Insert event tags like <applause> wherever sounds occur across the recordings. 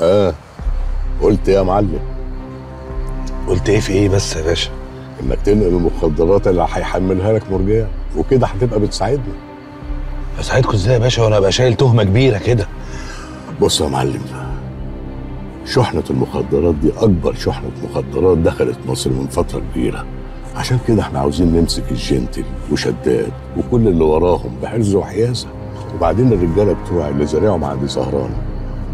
آه. قلت يا معلم؟ قلت إيه في إيه بس يا باشا؟ إنك تنقل المخدرات اللي هيحملها لك مرجان وكده هتبقى بتساعدنا أساعدكم إزاي يا باشا؟ وأنا أبقى شايل تهمة كبيرة كده. بص يا معلم شحنة المخدرات دي أكبر شحنة مخدرات دخلت مصر من فترة كبيرة. عشان كده إحنا عاوزين نمسك الجنتل وشداد وكل اللي وراهم بحرز وحيازة. وبعدين الرجالة بتوعي اللي زارعهم عند سهران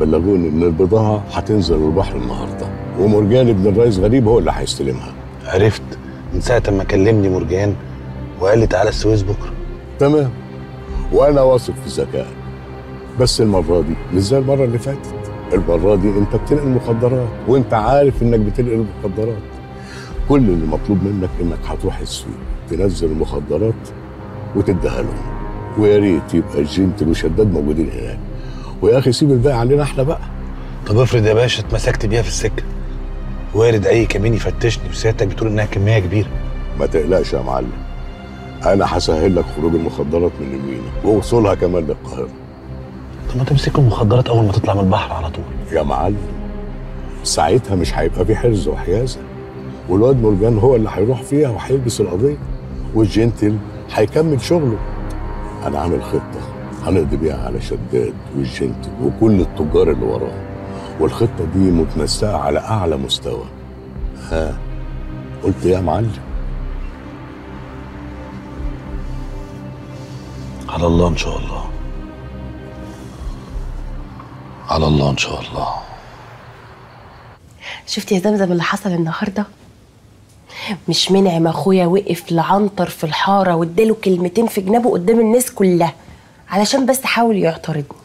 بلغوني إن البضاعة هتنزل البحر النهاردة. ومرجان ابن الرئيس غريب هو اللي هيستلمها عرفت. من ساعة ما كلمني مرجان وقال لي تعالى السويس بكرة. تمام. وأنا واثق في ذكائك بس المرة دي مش زي المرة اللي فاتت. المرة دي أنت بتنقل مخدرات وأنت عارف إنك بتنقل مخدرات كل اللي مطلوب منك إنك هتروح السوق تنزل المخدرات وتديها لهم. ويا ريت يبقى الجنتل وشداد موجودين هناك. ويا أخي سيب الباقي علينا إحنا بقى. طب افرض يا باشا اتمسكت بيها في السكة. وارد أي كمين يفتشني وسيادتك بتقول إنها كمية كبيرة. ما تقلقش يا معلم. أنا هسهل لك خروج المخدرات من المينا ووصولها كمان للقاهرة. طب ما تمسكوا المخدرات أول ما تطلع من البحر على طول. يا معلم ساعتها مش هيبقى في حرز وحيازة. والواد مرجان هو اللي هيروح فيها وهيلبس القضية والجنتل هيكمل شغله. أنا عامل خطة. هنقضي بيها على شداد والجنتل وكل التجار اللي وراه والخطة دي متنسقة على أعلى مستوى. ها قلت يا معلم؟ على الله إن شاء الله. على الله إن شاء الله. شفت يا زمزم اللي حصل النهارده؟ مش منعم أخويا وقف لعنتر في الحارة واداله كلمتين في جنابه قدام الناس كلها. علشان بس حاول يعترضني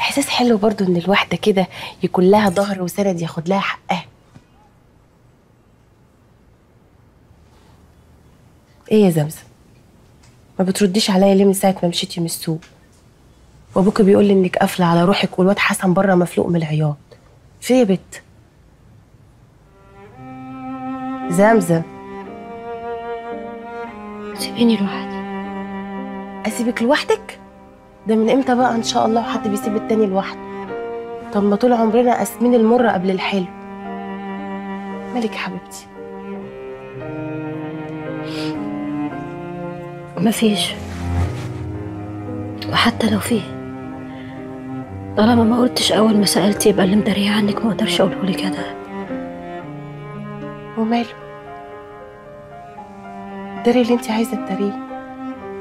إحساس حلو برضو إن الواحدة كده يكون لها ظهر وسند ياخد لها حقها. إيه يا زمزم؟ ما بترديش عليا ليه من ساعة ما مشيتي من السوق؟ وابوك بيقول لي إنك قافلة على روحك والواد حسن بره مفلوق من العياط. في يا بت؟ زمزم. سيبيني لوحدي. أسيبك لوحدك؟ ده من إمتى بقى؟ إن شاء الله حد بيسيب التاني لوحده. طب ما طول عمرنا قاسمين المر قبل الحلو. مالك يا حبيبتي؟ مفيش. وحتى لو فيه طالما ما قلتش أول ما سألت يبقى اللي مدارية عنك ما أقدرش أقوله لك ده وماله؟ داري اللي انت عايزة تداريه.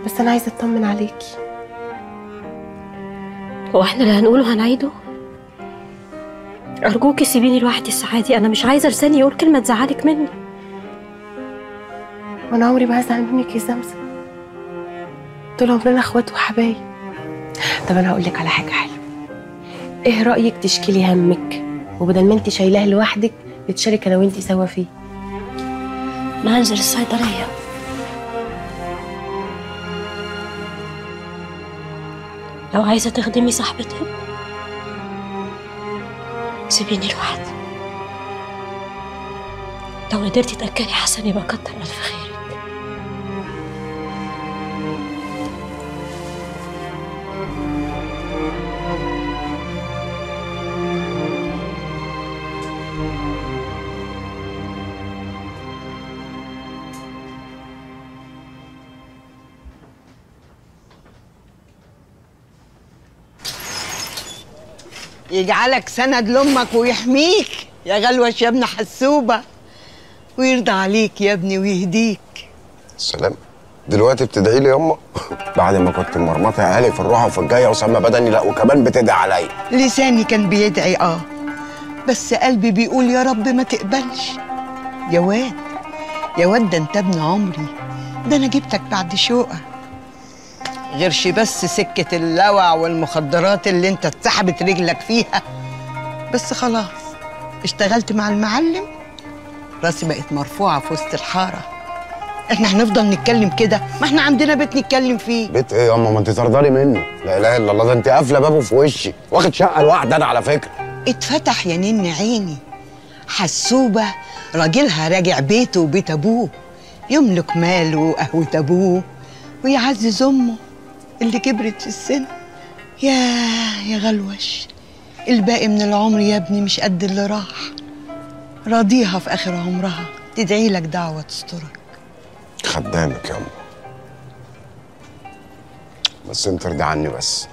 بس أنا عايزة أطمن عليكي. هو إحنا اللي هنقوله هنعيده؟ أرجوكي سيبيني لوحدي الساعة دي أنا مش عايزة لساني يقول كلمة تزعلك مني. وأنا عمري ما هزعل منك يا زمزم طول عمرنا أخوات وحبايب. طب أنا هقول لك على حاجة حلوة. إيه رأيك تشكيلي همك؟ وبدل ما أنت شايلاه لوحدك نتشارك أنا وأنت سوا فيه. أنا هنزل الصيدليه لو عايزة تخدمي صاحبتك سيبيني لوحدي. لو قدرتي تأكلي حسن يبقى كتر ألف خيرك يجعلك سند لأمك ويحميك. يا غلوش يا ابن حسوبة. ويرضى عليك يا ابني ويهديك. سلام. دلوقتي بتدعي لي ياما <laughs> بعد ما كنت مرمطة عالي في الروحة وفي الجاية وسامه بدني لا وكمان بتدعي عليا. لساني كان بيدعي آه. بس قلبي بيقول يا رب ما تقبلش. يا واد يا واد ده أنت ابن عمري. ده أنا جبتك بعد شوقه غيرش بس سكة اللوع والمخدرات اللي انت اتسحبت رجلك فيها. بس خلاص اشتغلت مع المعلم. راسي بقت مرفوعة في وسط الحارة. إحنا هنفضل نتكلم كده؟ ما إحنا عندنا بيت نتكلم فيه. بيت إيه ياما ما انت ترضري منه. لا إله إلا الله ده انت قافلة بابه في وشي. واخد شقة لوحدي أنا على فكرة. اتفتح يا نن عيني. حسوبة راجلها راجع بيته وبيت أبوه. يملك ماله وقهوة أبوه ويعزز أمه. اللي كبرت في السن. يا يا غلوش. الباقي من العمر يا ابني مش قد اللي راح. راضيها في آخر عمرها. تدعي لك دعوة تسترك. خدامك يا بس انت ارضي عني بس.